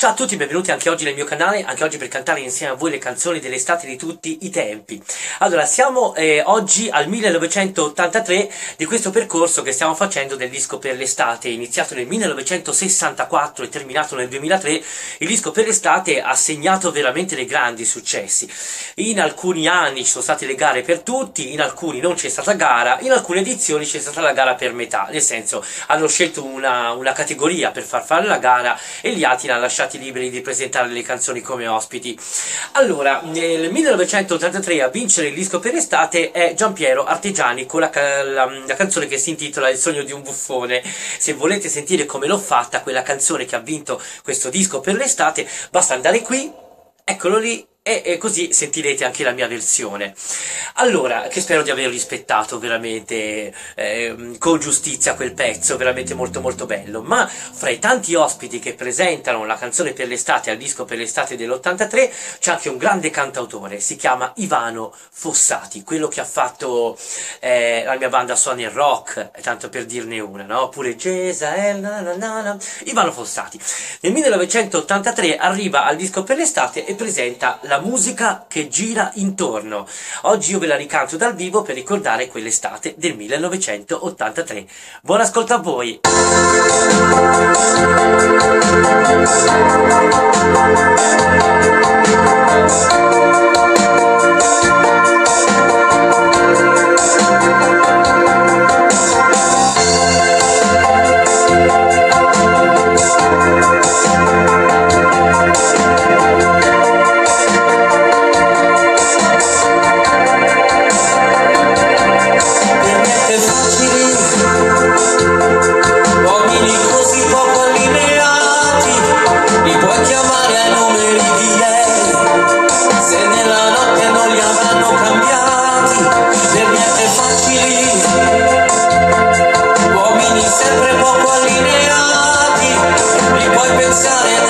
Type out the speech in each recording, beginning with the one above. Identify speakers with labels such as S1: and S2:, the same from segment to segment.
S1: Ciao a tutti, benvenuti anche oggi nel mio canale, anche oggi per cantare insieme a voi le canzoni dell'estate di tutti i tempi. Allora, siamo eh, oggi al 1983 di questo percorso che stiamo facendo del disco per l'estate, iniziato nel 1964 e terminato nel 2003. Il disco per l'estate ha segnato veramente dei grandi successi. In alcuni anni ci sono state le gare per tutti, in alcuni non c'è stata gara, in alcune edizioni c'è stata la gara per metà, nel senso hanno scelto una, una categoria per far fare la gara e gli altri l'hanno lasciata stati liberi di presentare le canzoni come ospiti. Allora, nel 1983 a vincere il disco per estate è Giampiero Artigiani con la, la, la canzone che si intitola Il sogno di un buffone. Se volete sentire come l'ho fatta, quella canzone che ha vinto questo disco per l'estate, basta andare qui, eccolo lì, e, e, così sentirete anche la mia versione. Allora, che spero di aver rispettato veramente eh, con giustizia quel pezzo, veramente molto molto bello, ma fra i tanti ospiti che presentano la canzone per l'estate al disco per l'estate dell'83 c'è anche un grande cantautore, si chiama Ivano Fossati, quello che ha fatto eh, la mia banda Sony Rock, tanto per dirne una, no? Oppure Gesael, na. Ivano Fossati. Nel 1983 arriva al disco per l'estate e presenta la musica che gira intorno. Oggi io ve la ricanto dal vivo per ricordare quell'estate del 1983. Buon ascolto a voi!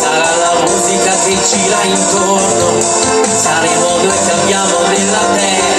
S2: sarà la musica che gira intorno, saremo noi che abbiamo nella terra.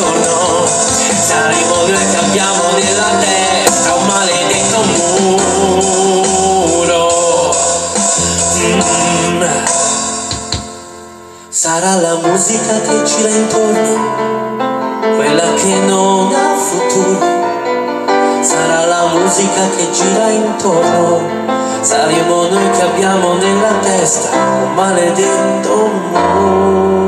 S2: attorno saremo noi che abbiamo nella testa un maledetto muro. Mm. sarà la musica che gira intorno quella che non ha futuro. Sarà la musica che gira intorno saremo noi che abbiamo nella testa un maledetto muro.